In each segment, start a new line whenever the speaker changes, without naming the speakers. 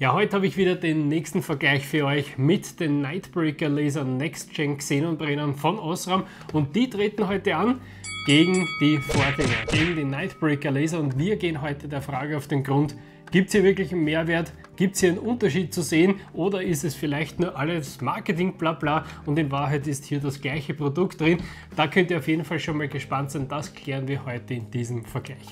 Ja, heute habe ich wieder den nächsten Vergleich für euch mit den Nightbreaker Laser Next Gen Xenonbrennern von Osram. Und die treten heute an gegen die Vorgänger, gegen die Nightbreaker Laser. Und wir gehen heute der Frage auf den Grund, gibt es hier wirklich einen Mehrwert, gibt es hier einen Unterschied zu sehen? Oder ist es vielleicht nur alles Marketing bla bla? Und in Wahrheit ist hier das gleiche Produkt drin. Da könnt ihr auf jeden Fall schon mal gespannt sein, das klären wir heute in diesem Vergleich.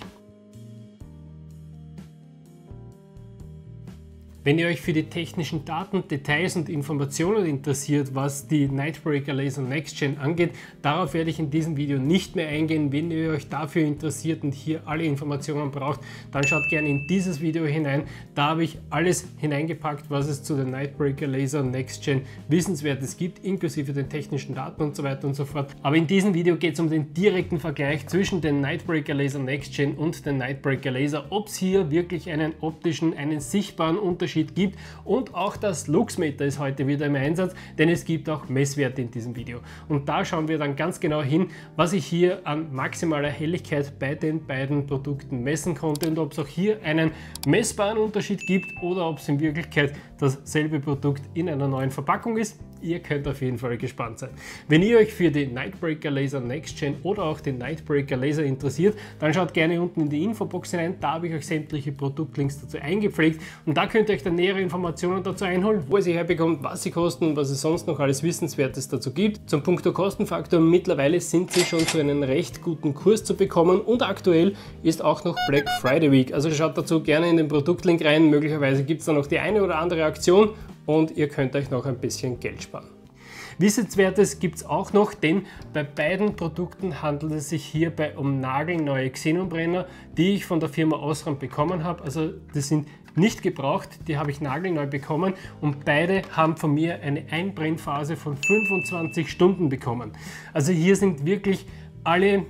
Wenn ihr euch für die technischen Daten, Details und Informationen interessiert, was die Nightbreaker Laser Next Gen angeht, darauf werde ich in diesem Video nicht mehr eingehen. Wenn ihr euch dafür interessiert und hier alle Informationen braucht, dann schaut gerne in dieses Video hinein. Da habe ich alles hineingepackt, was es zu den Nightbreaker Laser Next Gen Wissenswertes gibt, inklusive den technischen Daten und so weiter und so fort. Aber in diesem Video geht es um den direkten Vergleich zwischen den Nightbreaker Laser Next Gen und den Nightbreaker Laser, ob es hier wirklich einen optischen, einen sichtbaren Unterschied Unterschied gibt und auch das Luxmeter ist heute wieder im Einsatz, denn es gibt auch Messwerte in diesem Video. Und da schauen wir dann ganz genau hin, was ich hier an maximaler Helligkeit bei den beiden Produkten messen konnte und ob es auch hier einen messbaren Unterschied gibt oder ob es in Wirklichkeit dasselbe Produkt in einer neuen Verpackung ist. Ihr könnt auf jeden Fall gespannt sein. Wenn ihr euch für die Nightbreaker Laser Next Gen oder auch den Nightbreaker Laser interessiert, dann schaut gerne unten in die Infobox hinein. Da habe ich euch sämtliche Produktlinks dazu eingepflegt und da könnt ihr euch dann nähere Informationen dazu einholen, wo ihr sie herbekommt, was sie kosten und was es sonst noch alles Wissenswertes dazu gibt. Zum Punkto Kostenfaktor, mittlerweile sind sie schon zu einem recht guten Kurs zu bekommen und aktuell ist auch noch Black Friday Week. Also schaut dazu gerne in den Produktlink rein. Möglicherweise gibt es da noch die eine oder andere Aktion und ihr könnt euch noch ein bisschen Geld sparen. Wissenswertes gibt es auch noch, denn bei beiden Produkten handelt es sich hierbei um nagelneue Xenonbrenner, die ich von der Firma Osram bekommen habe. Also das sind nicht gebraucht, die habe ich nagelneu bekommen und beide haben von mir eine Einbrennphase von 25 Stunden bekommen. Also hier sind wirklich alle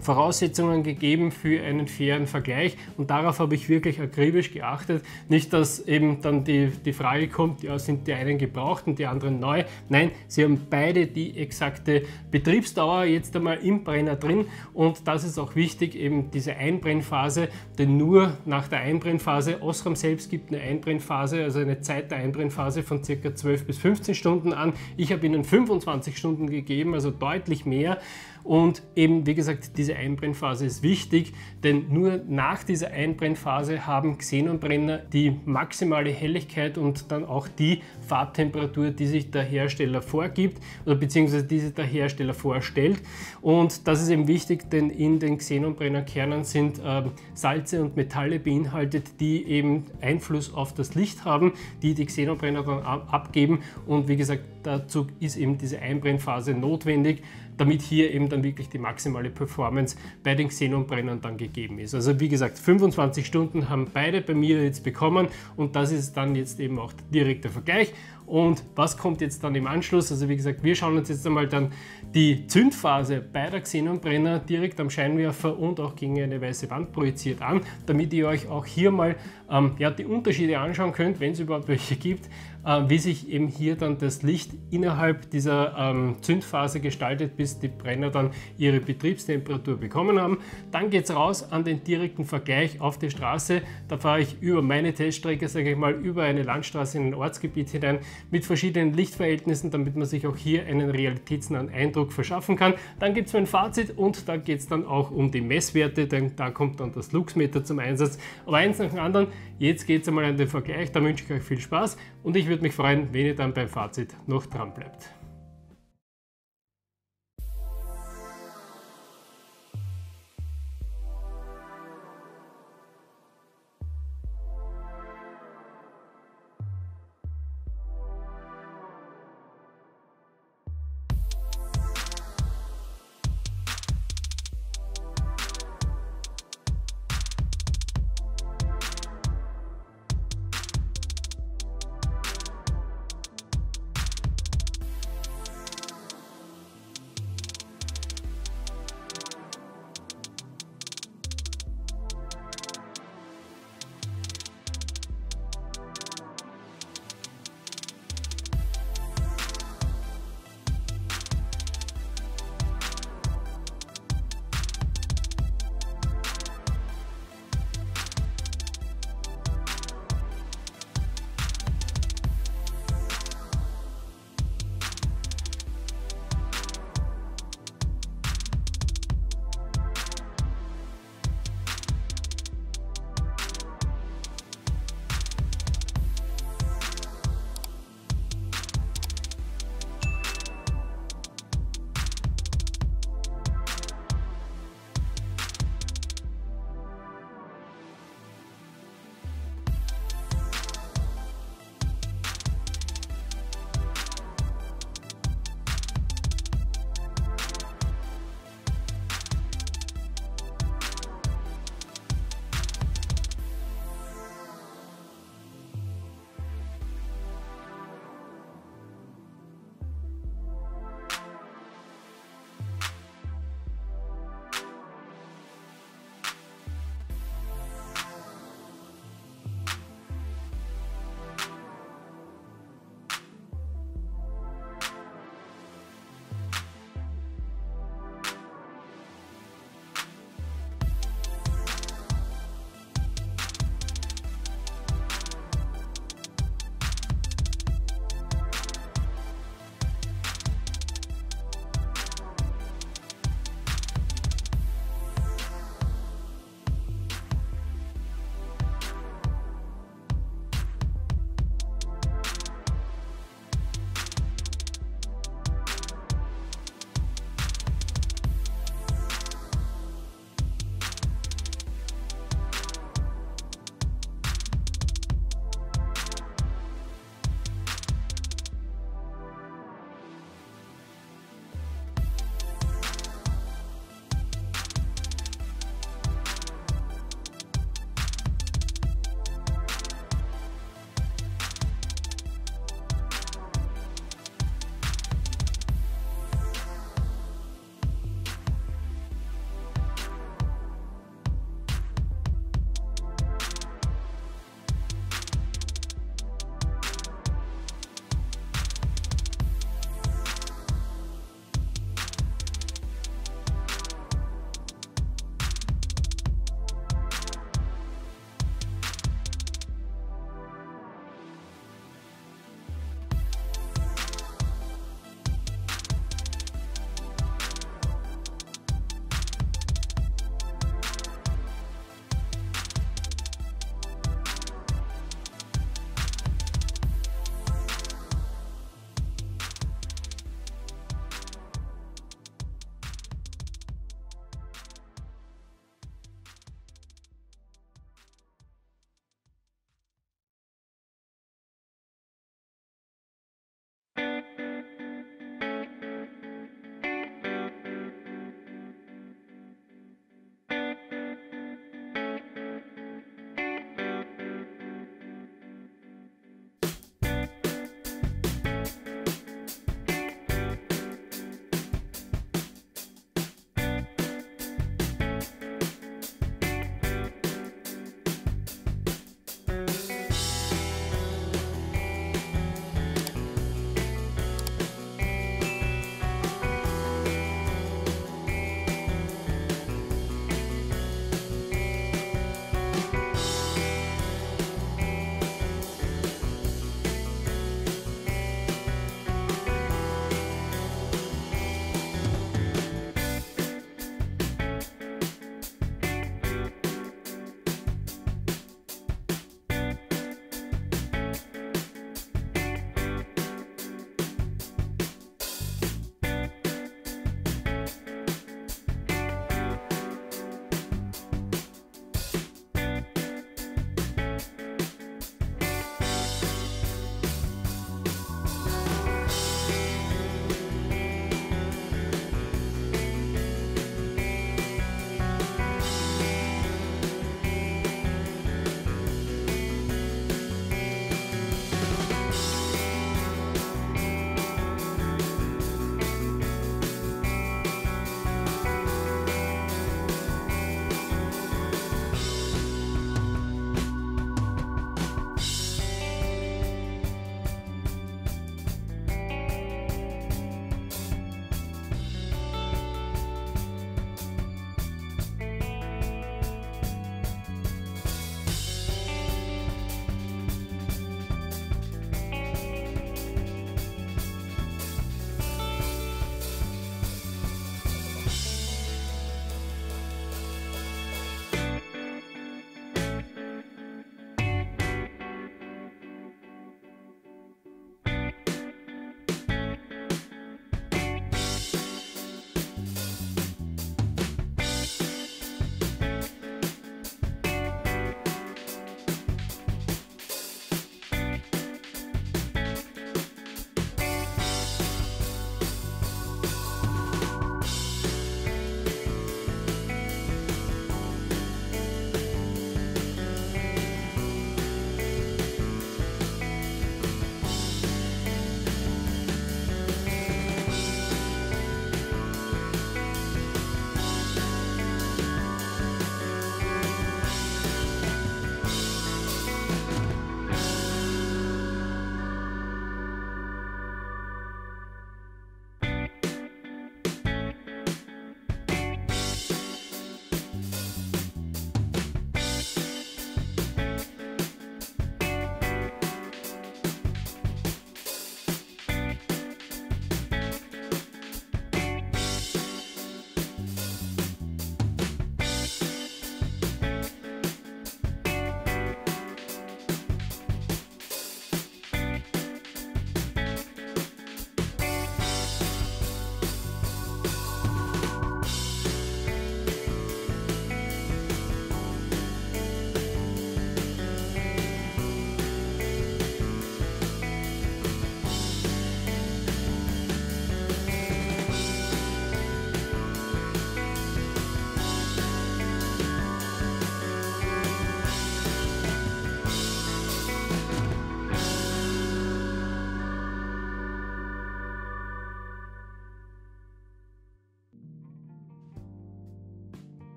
Voraussetzungen gegeben für einen fairen Vergleich und darauf habe ich wirklich akribisch geachtet. Nicht, dass eben dann die, die Frage kommt, ja, sind die einen gebraucht und die anderen neu. Nein, sie haben beide die exakte Betriebsdauer jetzt einmal im Brenner drin und das ist auch wichtig, eben diese Einbrennphase, denn nur nach der Einbrennphase, Osram selbst gibt eine Einbrennphase, also eine Zeit der Einbrennphase von ca. 12 bis 15 Stunden an. Ich habe ihnen 25 Stunden gegeben, also deutlich mehr. Und eben, wie gesagt, diese Einbrennphase ist wichtig, denn nur nach dieser Einbrennphase haben Xenonbrenner die maximale Helligkeit und dann auch die Farbtemperatur, die sich der Hersteller vorgibt oder beziehungsweise die sich der Hersteller vorstellt. Und das ist eben wichtig, denn in den Xenonbrennerkernen sind äh, Salze und Metalle beinhaltet, die eben Einfluss auf das Licht haben, die die Xenonbrenner dann abgeben. Und wie gesagt, dazu ist eben diese Einbrennphase notwendig damit hier eben dann wirklich die maximale Performance bei den Xenonbrennern dann gegeben ist. Also wie gesagt, 25 Stunden haben beide bei mir jetzt bekommen und das ist dann jetzt eben auch der direkte Vergleich. Und was kommt jetzt dann im Anschluss? Also wie gesagt, wir schauen uns jetzt einmal dann die Zündphase beider Xenonbrenner direkt am Scheinwerfer und auch gegen eine weiße Wand projiziert an, damit ihr euch auch hier mal ähm, ja, die Unterschiede anschauen könnt, wenn es überhaupt welche gibt, äh, wie sich eben hier dann das Licht innerhalb dieser ähm, Zündphase gestaltet, bis die Brenner dann ihre Betriebstemperatur bekommen haben. Dann geht es raus an den direkten Vergleich auf die Straße. Da fahre ich über meine Teststrecke, sage ich mal, über eine Landstraße in ein Ortsgebiet hinein mit verschiedenen Lichtverhältnissen, damit man sich auch hier einen realitätsnahen Eindruck verschaffen kann. Dann gibt es mein Fazit und da geht es dann auch um die Messwerte, denn da kommt dann das Luxmeter zum Einsatz. Aber eins nach dem anderen, jetzt geht es einmal an den Vergleich, da wünsche ich euch viel Spaß und ich würde mich freuen, wenn ihr dann beim Fazit noch dran bleibt.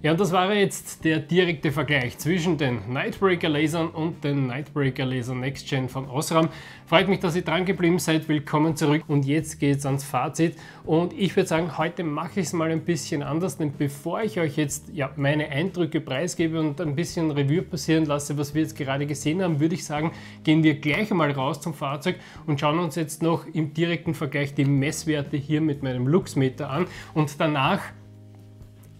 Ja, und das war jetzt der direkte Vergleich zwischen den Nightbreaker Lasern und den Nightbreaker Laser Next Gen von Osram. Freut mich, dass ihr dran geblieben seid. Willkommen zurück. Und jetzt geht es ans Fazit. Und ich würde sagen, heute mache ich es mal ein bisschen anders, denn bevor ich euch jetzt ja, meine Eindrücke preisgebe und ein bisschen Revue passieren lasse, was wir jetzt gerade gesehen haben, würde ich sagen, gehen wir gleich einmal raus zum Fahrzeug und schauen uns jetzt noch im direkten Vergleich die Messwerte hier mit meinem Luxmeter an. Und danach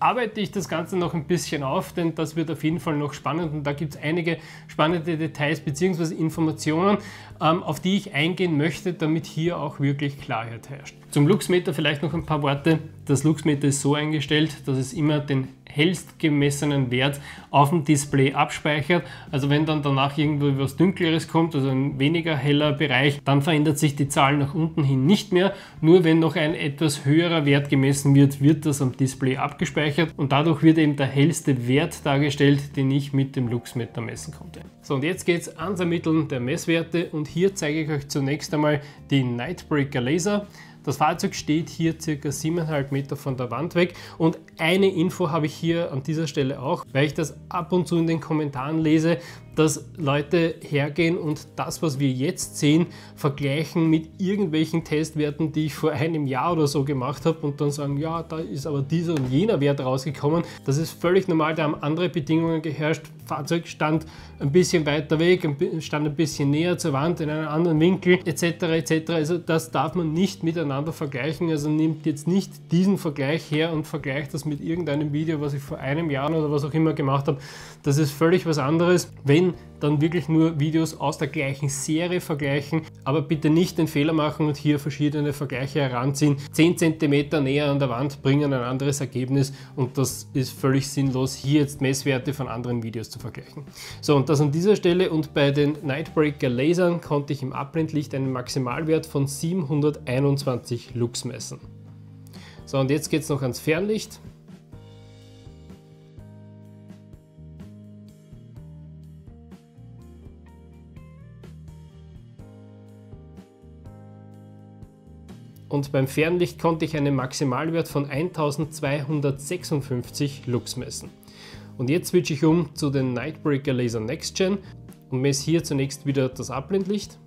arbeite ich das Ganze noch ein bisschen auf, denn das wird auf jeden Fall noch spannend und da gibt es einige spannende Details bzw. Informationen, ähm, auf die ich eingehen möchte, damit hier auch wirklich Klarheit herrscht. Zum Luxmeter vielleicht noch ein paar Worte. Das Luxmeter ist so eingestellt, dass es immer den hellst gemessenen Wert auf dem Display abspeichert. Also wenn dann danach irgendwo etwas Dünkleres kommt, also ein weniger heller Bereich, dann verändert sich die Zahl nach unten hin nicht mehr. Nur wenn noch ein etwas höherer Wert gemessen wird, wird das am Display abgespeichert und dadurch wird eben der hellste Wert dargestellt, den ich mit dem Luxmeter messen konnte. So und jetzt geht es ans Ermitteln der Messwerte und hier zeige ich euch zunächst einmal die Nightbreaker Laser. Das Fahrzeug steht hier circa 7,5 Meter von der Wand weg. Und eine Info habe ich hier an dieser Stelle auch, weil ich das ab und zu in den Kommentaren lese, dass Leute hergehen und das, was wir jetzt sehen, vergleichen mit irgendwelchen Testwerten, die ich vor einem Jahr oder so gemacht habe und dann sagen, ja, da ist aber dieser und jener Wert rausgekommen. Das ist völlig normal, da haben andere Bedingungen geherrscht. Fahrzeug stand ein bisschen weiter weg, stand ein bisschen näher zur Wand, in einem anderen Winkel etc. etc. Also das darf man nicht miteinander vergleichen. Also nimmt jetzt nicht diesen Vergleich her und vergleicht das mit irgendeinem Video, was ich vor einem Jahr oder was auch immer gemacht habe. Das ist völlig was anderes. Wenn dann wirklich nur Videos aus der gleichen Serie vergleichen, aber bitte nicht den Fehler machen und hier verschiedene Vergleiche heranziehen. 10 cm näher an der Wand bringen ein anderes Ergebnis und das ist völlig sinnlos, hier jetzt Messwerte von anderen Videos zu vergleichen. So, und das an dieser Stelle und bei den Nightbreaker Lasern konnte ich im Abblendlicht einen Maximalwert von 721 Lux messen. So, und jetzt geht es noch ans Fernlicht. Und beim Fernlicht konnte ich einen Maximalwert von 1256 Lux messen. Und jetzt switche ich um zu den Nightbreaker Laser Next Gen und messe hier zunächst wieder das Abblendlicht.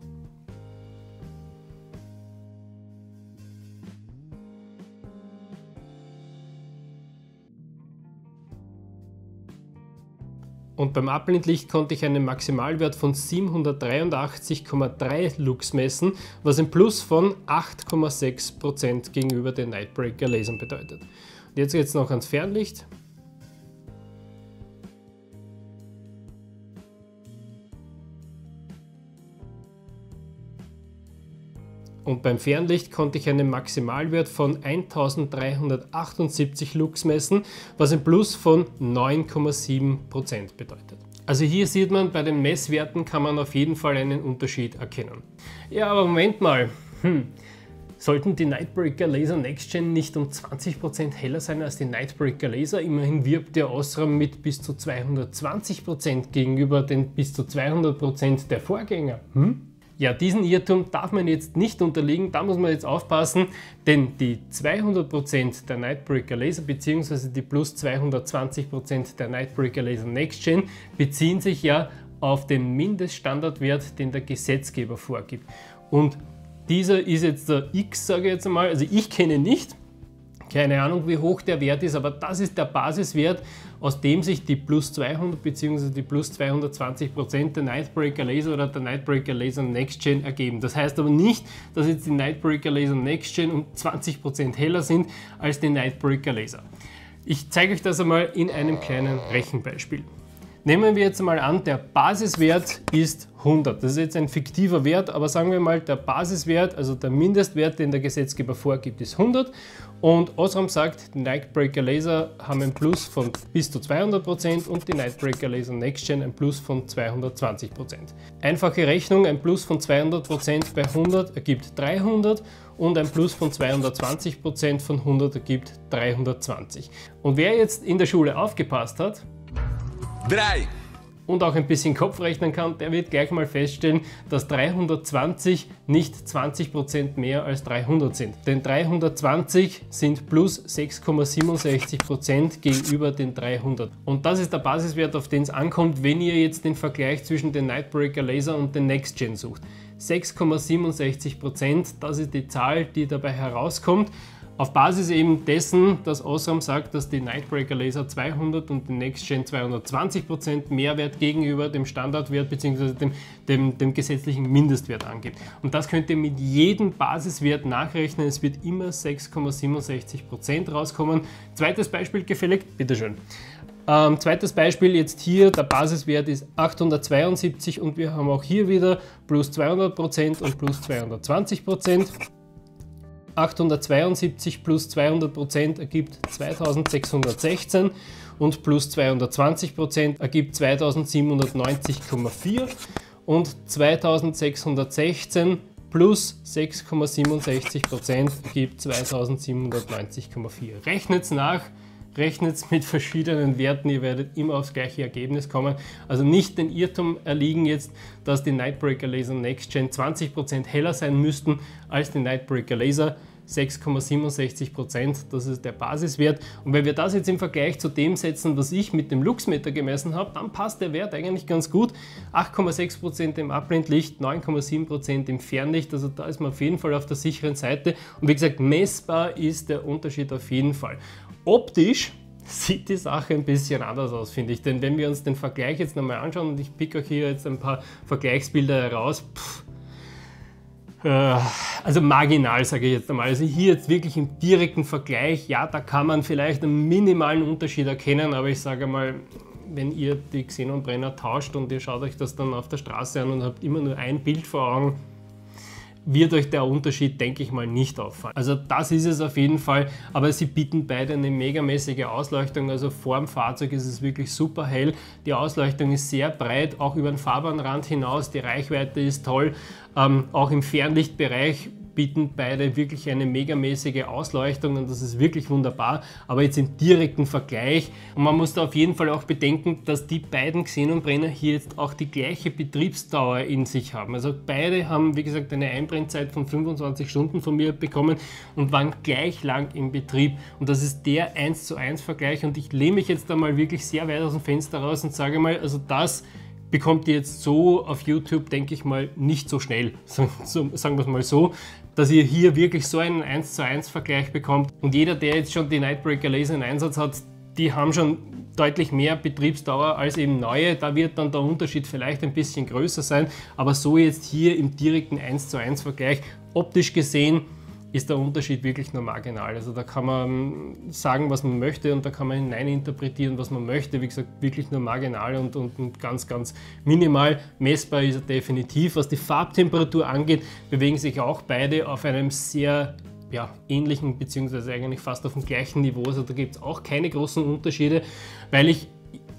Und beim Abblendlicht konnte ich einen Maximalwert von 783,3 Lux messen, was ein Plus von 8,6% gegenüber den Nightbreaker Lasern bedeutet. Und jetzt geht es noch ans Fernlicht. Und beim Fernlicht konnte ich einen Maximalwert von 1378 Lux messen, was ein Plus von 9,7% bedeutet. Also hier sieht man, bei den Messwerten kann man auf jeden Fall einen Unterschied erkennen. Ja, aber Moment mal. Hm. Sollten die Nightbreaker Laser Next Gen nicht um 20% heller sein als die Nightbreaker Laser? Immerhin wirbt der Osram mit bis zu 220% gegenüber den bis zu 200% der Vorgänger. Hm? Ja, diesen Irrtum darf man jetzt nicht unterliegen, da muss man jetzt aufpassen, denn die 200% der Nightbreaker Laser bzw. die plus 220% der Nightbreaker Laser Next Gen beziehen sich ja auf den Mindeststandardwert, den der Gesetzgeber vorgibt. Und dieser ist jetzt der X, sage ich jetzt einmal, also ich kenne nicht, keine Ahnung, wie hoch der Wert ist, aber das ist der Basiswert, aus dem sich die plus 200 bzw. die plus 220 Prozent der Nightbreaker Laser oder der Nightbreaker Laser Next Gen ergeben. Das heißt aber nicht, dass jetzt die Nightbreaker Laser Next Gen um 20 Prozent heller sind als die Nightbreaker Laser. Ich zeige euch das einmal in einem kleinen Rechenbeispiel. Nehmen wir jetzt mal an, der Basiswert ist 100. Das ist jetzt ein fiktiver Wert, aber sagen wir mal, der Basiswert, also der Mindestwert, den der Gesetzgeber vorgibt, ist 100. Und Osram sagt, die Nightbreaker Laser haben ein Plus von bis zu 200% und die Nightbreaker Laser Next Gen ein Plus von 220%. Einfache Rechnung, ein Plus von 200% bei 100 ergibt 300 und ein Plus von 220% von 100 ergibt 320. Und wer jetzt in der Schule aufgepasst hat,
3.
und auch ein bisschen Kopf rechnen kann, der wird gleich mal feststellen, dass 320 nicht 20% mehr als 300 sind. Denn 320 sind plus 6,67% gegenüber den 300. Und das ist der Basiswert, auf den es ankommt, wenn ihr jetzt den Vergleich zwischen den Nightbreaker Laser und den Next Gen sucht. 6,67%, das ist die Zahl, die dabei herauskommt. Auf Basis eben dessen, dass Osram sagt, dass die Nightbreaker Laser 200 und die Next Gen 220% Mehrwert gegenüber dem Standardwert bzw. Dem, dem, dem gesetzlichen Mindestwert angibt. Und das könnt ihr mit jedem Basiswert nachrechnen. Es wird immer 6,67% rauskommen. Zweites Beispiel gefällig, bitteschön. Ähm, zweites Beispiel jetzt hier, der Basiswert ist 872 und wir haben auch hier wieder plus 200% und plus 220%. 872 plus 200 Prozent ergibt 2616 und plus 220 Prozent ergibt 2790,4 und 2616 plus 6,67 Prozent ergibt 2790,4. Rechnet es nach, rechnet es mit verschiedenen Werten, ihr werdet immer aufs gleiche Ergebnis kommen. Also nicht den Irrtum erliegen jetzt, dass die Nightbreaker Laser Next Gen 20% heller sein müssten als die Nightbreaker Laser. 6,67%, das ist der Basiswert. Und wenn wir das jetzt im Vergleich zu dem setzen, was ich mit dem Luxmeter gemessen habe, dann passt der Wert eigentlich ganz gut. 8,6% im Abblendlicht, 9,7% im Fernlicht, also da ist man auf jeden Fall auf der sicheren Seite. Und wie gesagt, messbar ist der Unterschied auf jeden Fall. Optisch sieht die Sache ein bisschen anders aus, finde ich. Denn wenn wir uns den Vergleich jetzt nochmal anschauen, und ich picke euch hier jetzt ein paar Vergleichsbilder heraus, pff, also marginal, sage ich jetzt einmal. Also hier jetzt wirklich im direkten Vergleich, ja, da kann man vielleicht einen minimalen Unterschied erkennen, aber ich sage mal, wenn ihr die Xenonbrenner tauscht und ihr schaut euch das dann auf der Straße an und habt immer nur ein Bild vor Augen, wird euch der Unterschied, denke ich mal, nicht auffallen. Also das ist es auf jeden Fall, aber sie bieten beide eine megamäßige Ausleuchtung, also vor dem Fahrzeug ist es wirklich super hell. Die Ausleuchtung ist sehr breit, auch über den Fahrbahnrand hinaus, die Reichweite ist toll. Ähm, auch im Fernlichtbereich bieten beide wirklich eine megamäßige Ausleuchtung und das ist wirklich wunderbar. Aber jetzt im direkten Vergleich, und man muss da auf jeden Fall auch bedenken, dass die beiden Xenonbrenner hier jetzt auch die gleiche Betriebsdauer in sich haben. Also beide haben, wie gesagt, eine Einbrennzeit von 25 Stunden von mir bekommen und waren gleich lang im Betrieb. Und das ist der 1 zu 1 Vergleich und ich lehne mich jetzt da mal wirklich sehr weit aus dem Fenster raus und sage mal, also das bekommt ihr jetzt so auf YouTube, denke ich mal, nicht so schnell. Sagen wir es mal so, dass ihr hier wirklich so einen 1 zu 1 Vergleich bekommt. Und jeder, der jetzt schon die Nightbreaker Laser in Einsatz hat, die haben schon deutlich mehr Betriebsdauer als eben neue. Da wird dann der Unterschied vielleicht ein bisschen größer sein. Aber so jetzt hier im direkten 1 zu 1 Vergleich, optisch gesehen, ist der Unterschied wirklich nur marginal. Also da kann man ähm, sagen, was man möchte und da kann man hineininterpretieren, was man möchte. Wie gesagt, wirklich nur marginal und, und, und ganz, ganz minimal. Messbar ist er definitiv. Was die Farbtemperatur angeht, bewegen sich auch beide auf einem sehr ja, ähnlichen beziehungsweise eigentlich fast auf dem gleichen Niveau. Also da gibt es auch keine großen Unterschiede, weil ich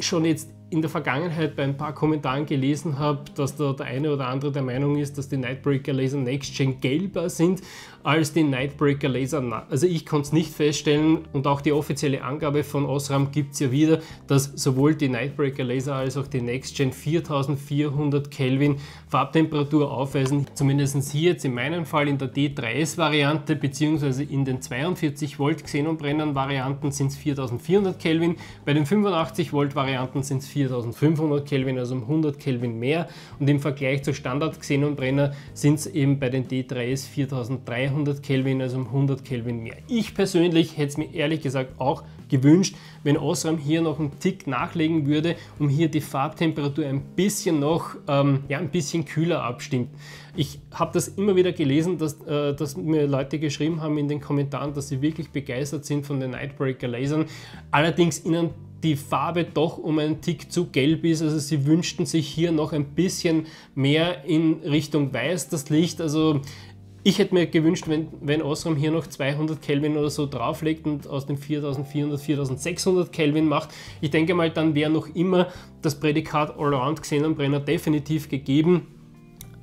schon jetzt in der Vergangenheit bei ein paar Kommentaren gelesen habe, dass da der eine oder andere der Meinung ist, dass die Nightbreaker Laser Next Gen gelber sind als die Nightbreaker Laser. Also ich konnte es nicht feststellen und auch die offizielle Angabe von Osram gibt es ja wieder, dass sowohl die Nightbreaker Laser als auch die Next Gen 4400 Kelvin Farbtemperatur aufweisen. Zumindest hier jetzt in meinem Fall in der D3S Variante beziehungsweise in den 42 Volt Xenonbrennern Varianten sind es 4400 Kelvin, bei den 85 Volt Varianten sind es 4500 Kelvin, also um 100 Kelvin mehr. Und im Vergleich zu Standard Xenonbrenner sind es eben bei den D3s 4300 Kelvin, also um 100 Kelvin mehr. Ich persönlich hätte es mir ehrlich gesagt auch gewünscht, wenn Osram hier noch einen Tick nachlegen würde, um hier die Farbtemperatur ein bisschen noch, ähm, ja, ein bisschen kühler abstimmt. Ich habe das immer wieder gelesen, dass, äh, dass mir Leute geschrieben haben in den Kommentaren, dass sie wirklich begeistert sind von den Nightbreaker Lasern. Allerdings ihnen die Farbe doch um einen Tick zu gelb ist. Also sie wünschten sich hier noch ein bisschen mehr in Richtung weiß das Licht. Also ich hätte mir gewünscht, wenn, wenn Osram hier noch 200 Kelvin oder so drauflegt und aus dem 4400 4600 Kelvin macht. Ich denke mal, dann wäre noch immer das Prädikat Allround Xenonbrenner definitiv gegeben.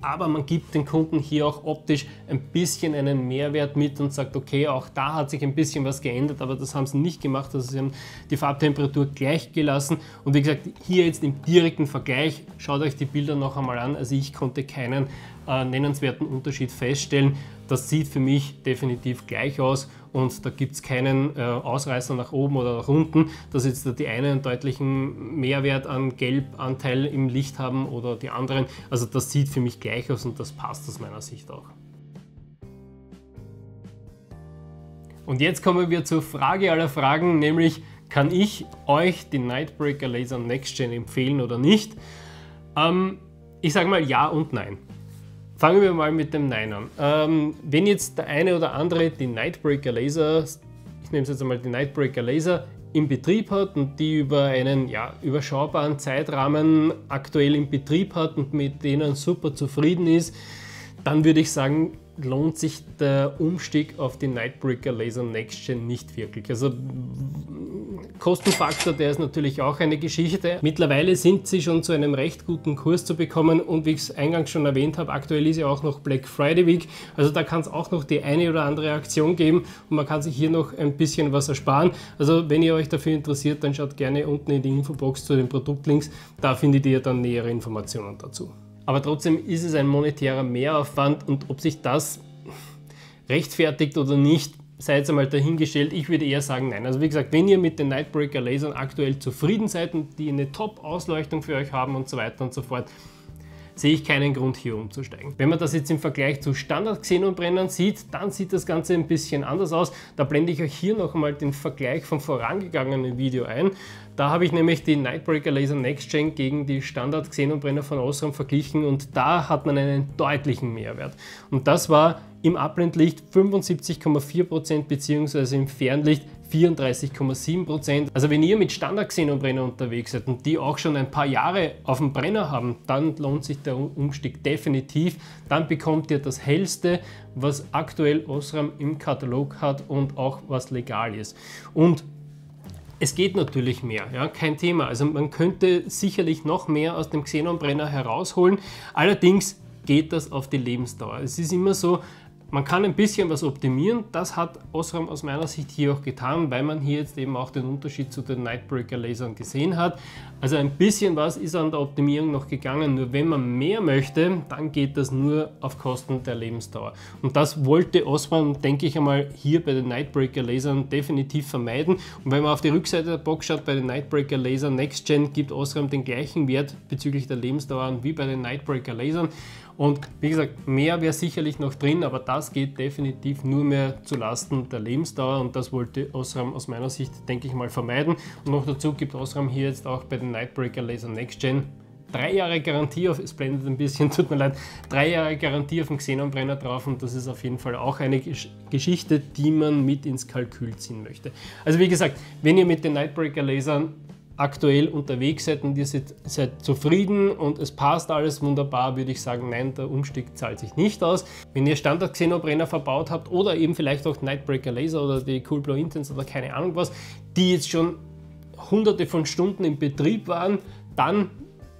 Aber man gibt den Kunden hier auch optisch ein bisschen einen Mehrwert mit und sagt, okay, auch da hat sich ein bisschen was geändert, aber das haben sie nicht gemacht, also sie haben die Farbtemperatur gleich gelassen. Und wie gesagt, hier jetzt im direkten Vergleich, schaut euch die Bilder noch einmal an, also ich konnte keinen äh, nennenswerten Unterschied feststellen. Das sieht für mich definitiv gleich aus und da gibt es keinen äh, Ausreißer nach oben oder nach unten, dass jetzt die einen einen deutlichen Mehrwert an Gelbanteil im Licht haben oder die anderen. Also das sieht für mich gleich aus und das passt aus meiner Sicht auch. Und jetzt kommen wir zur Frage aller Fragen, nämlich kann ich euch die Nightbreaker Laser Next Gen empfehlen oder nicht? Ähm, ich sage mal ja und nein. Fangen wir mal mit dem Nein an. Ähm, wenn jetzt der eine oder andere die Nightbreaker Laser, ich nehme es jetzt einmal die Nightbreaker Laser, im Betrieb hat und die über einen ja, überschaubaren Zeitrahmen aktuell im Betrieb hat und mit denen super zufrieden ist, dann würde ich sagen, lohnt sich der Umstieg auf die Nightbreaker Laser Next Gen nicht wirklich. Also Kostenfaktor, der ist natürlich auch eine Geschichte. Mittlerweile sind sie schon zu einem recht guten Kurs zu bekommen und wie ich es eingangs schon erwähnt habe, aktuell ist ja auch noch Black Friday Week. Also da kann es auch noch die eine oder andere Aktion geben und man kann sich hier noch ein bisschen was ersparen. Also wenn ihr euch dafür interessiert, dann schaut gerne unten in die Infobox zu den Produktlinks. Da findet ihr dann nähere Informationen dazu aber trotzdem ist es ein monetärer Mehraufwand und ob sich das rechtfertigt oder nicht, sei jetzt einmal dahingestellt. Ich würde eher sagen, nein. Also wie gesagt, wenn ihr mit den Nightbreaker Lasern aktuell zufrieden seid und die eine Top-Ausleuchtung für euch haben und so weiter und so fort, sehe ich keinen Grund hier umzusteigen. Wenn man das jetzt im Vergleich zu Standard-Xenonbrennern sieht, dann sieht das Ganze ein bisschen anders aus. Da blende ich euch hier noch einmal den Vergleich vom vorangegangenen Video ein. Da habe ich nämlich die Nightbreaker Laser Next Gen gegen die Standard Xenonbrenner von Osram verglichen und da hat man einen deutlichen Mehrwert. Und das war im Abblendlicht 75,4% bzw. im Fernlicht 34,7%. Also wenn ihr mit Standard-Xenobrenner unterwegs seid und die auch schon ein paar Jahre auf dem Brenner haben, dann lohnt sich der Umstieg definitiv. Dann bekommt ihr das hellste, was aktuell Osram im Katalog hat und auch was legal ist. Und es geht natürlich mehr, ja, kein Thema. Also man könnte sicherlich noch mehr aus dem Xenonbrenner herausholen. Allerdings geht das auf die Lebensdauer. Es ist immer so, man kann ein bisschen was optimieren, das hat Osram aus meiner Sicht hier auch getan, weil man hier jetzt eben auch den Unterschied zu den Nightbreaker Lasern gesehen hat. Also ein bisschen was ist an der Optimierung noch gegangen, nur wenn man mehr möchte, dann geht das nur auf Kosten der Lebensdauer. Und das wollte Osram, denke ich einmal, hier bei den Nightbreaker Lasern definitiv vermeiden. Und wenn man auf die Rückseite der Box schaut, bei den Nightbreaker Lasern Next Gen gibt Osram den gleichen Wert bezüglich der Lebensdauer wie bei den Nightbreaker Lasern. Und wie gesagt, mehr wäre sicherlich noch drin, aber das geht definitiv nur mehr zu Lasten der Lebensdauer und das wollte Osram aus meiner Sicht, denke ich mal, vermeiden. Und noch dazu gibt Osram hier jetzt auch bei den Nightbreaker Laser Next Gen drei Jahre Garantie auf, es blendet ein bisschen, tut mir leid, drei Jahre Garantie auf dem Xenonbrenner drauf und das ist auf jeden Fall auch eine Geschichte, die man mit ins Kalkül ziehen möchte. Also wie gesagt, wenn ihr mit den Nightbreaker Lasern aktuell unterwegs seid und ihr seid, seid, zufrieden und es passt alles wunderbar, würde ich sagen, nein, der Umstieg zahlt sich nicht aus. Wenn ihr Standard Xenobrenner verbaut habt oder eben vielleicht auch Nightbreaker Laser oder die Coolblow Intense oder keine Ahnung was, die jetzt schon hunderte von Stunden im Betrieb waren, dann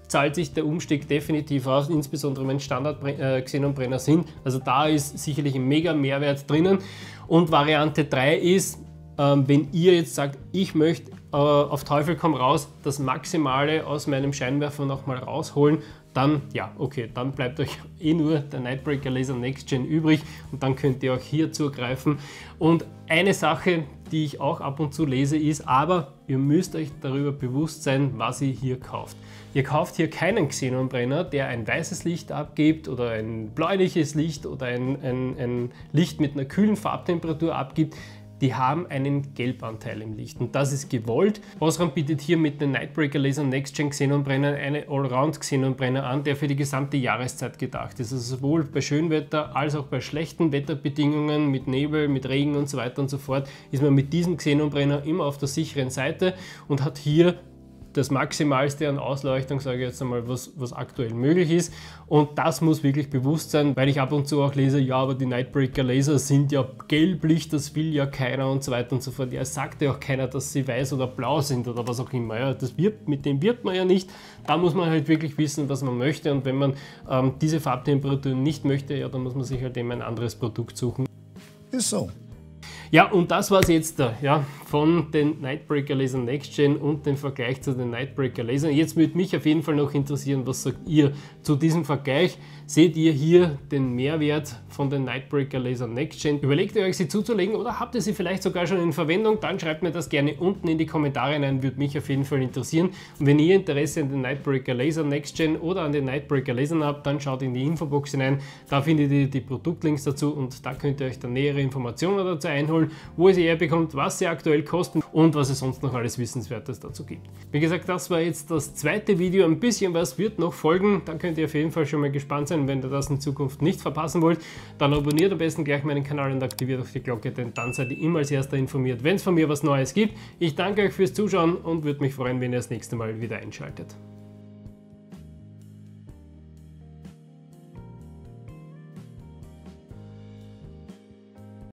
zahlt sich der Umstieg definitiv aus, insbesondere wenn Standard äh, Xenobrenner sind. Also da ist sicherlich ein mega Mehrwert drinnen. Und Variante 3 ist, ähm, wenn ihr jetzt sagt, ich möchte auf Teufel komm raus das Maximale aus meinem Scheinwerfer nochmal rausholen, dann ja, okay, dann bleibt euch eh nur der Nightbreaker Laser Next Gen übrig und dann könnt ihr auch hier zugreifen. Und eine Sache, die ich auch ab und zu lese, ist, aber ihr müsst euch darüber bewusst sein, was ihr hier kauft. Ihr kauft hier keinen Xenonbrenner, der ein weißes Licht abgibt oder ein bläuliches Licht oder ein, ein, ein Licht mit einer kühlen Farbtemperatur abgibt die haben einen Gelbanteil im Licht und das ist gewollt. Osram bietet hier mit den Nightbreaker Laser Next Gen Xenonbrenner eine Allround Xenonbrenner an, der für die gesamte Jahreszeit gedacht ist. Also sowohl bei Schönwetter als auch bei schlechten Wetterbedingungen mit Nebel, mit Regen und so weiter und so fort ist man mit diesem Xenonbrenner immer auf der sicheren Seite und hat hier das Maximalste an Ausleuchtung, sage ich jetzt einmal, was, was aktuell möglich ist. Und das muss wirklich bewusst sein, weil ich ab und zu auch lese, ja, aber die Nightbreaker Laser sind ja gelblich, das will ja keiner und so weiter und so fort. Ja, es sagt ja auch keiner, dass sie weiß oder blau sind oder was auch immer. Ja, das wird, mit dem wird man ja nicht. Da muss man halt wirklich wissen, was man möchte. Und wenn man ähm, diese Farbtemperatur nicht möchte, ja, dann muss man sich halt eben ein anderes Produkt suchen.
Ist so.
Ja, und das war es jetzt da, ja, von den Nightbreaker Lasern Next Gen und dem Vergleich zu den Nightbreaker Lasern. Jetzt würde mich auf jeden Fall noch interessieren, was sagt ihr zu diesem Vergleich? Seht ihr hier den Mehrwert von den Nightbreaker Laser Next Gen? Überlegt ihr euch sie zuzulegen oder habt ihr sie vielleicht sogar schon in Verwendung? Dann schreibt mir das gerne unten in die Kommentare rein, würde mich auf jeden Fall interessieren. Und wenn ihr Interesse an den Nightbreaker Laser Next Gen oder an den Nightbreaker Lasern habt, dann schaut in die Infobox hinein. Da findet ihr die Produktlinks dazu und da könnt ihr euch dann nähere Informationen dazu einholen, wo ihr sie herbekommt, was sie aktuell kosten und was es sonst noch alles Wissenswertes dazu gibt. Wie gesagt, das war jetzt das zweite Video. Ein bisschen was wird noch folgen. Da könnt ihr auf jeden Fall schon mal gespannt sein. Wenn ihr das in Zukunft nicht verpassen wollt, dann abonniert am besten gleich meinen Kanal und aktiviert auch die Glocke, denn dann seid ihr immer als erster informiert, wenn es von mir was Neues gibt. Ich danke euch fürs Zuschauen und würde mich freuen, wenn ihr das nächste Mal wieder einschaltet.